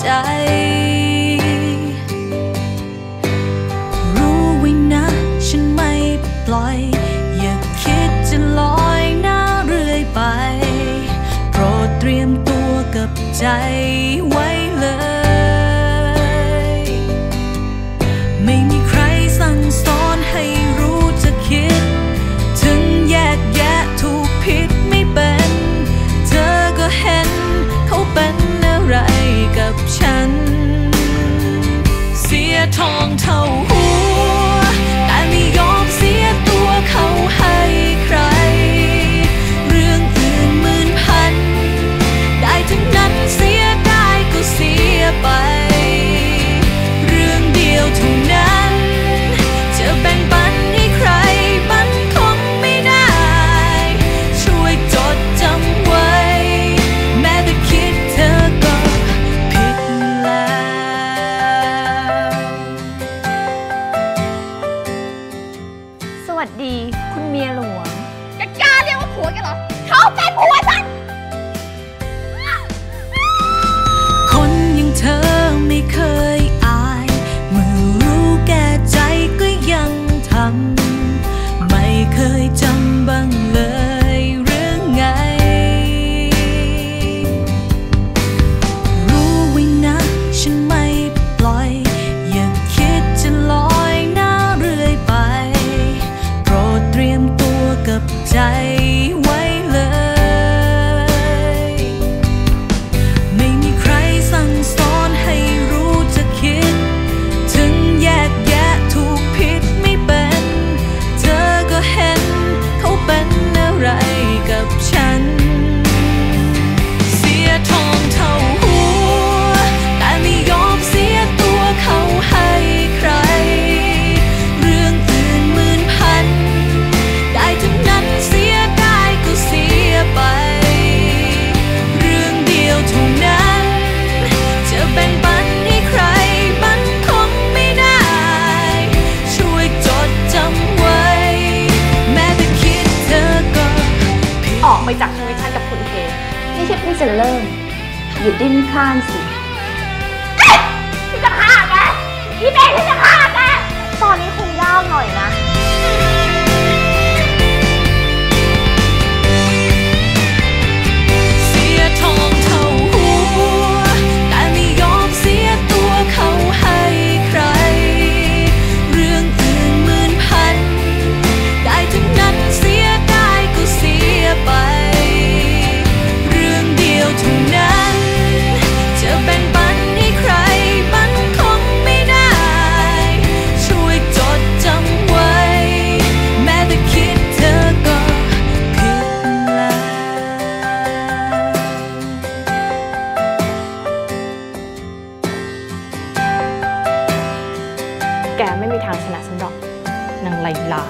ใจ รู้ไว้นะ ฉันไม่ปล่อย อย่าคิดจะลอยหน้าเรื่อยไป โปรดเตรียมตัวกับใจ tongue toe. สดี คุณเมียหลวงแกกล้าเรียกว่าผัวแกเหรอ เขาเป็นผัวฉัน tay จะเริ่ม หยุดดิ้นคลานสิฉันจะฆ่าแกพี่เบนฉันจะฆ่าแกตอนนี้คงยาวหน่อยนะ ชนะฉันหรอกนางไลลา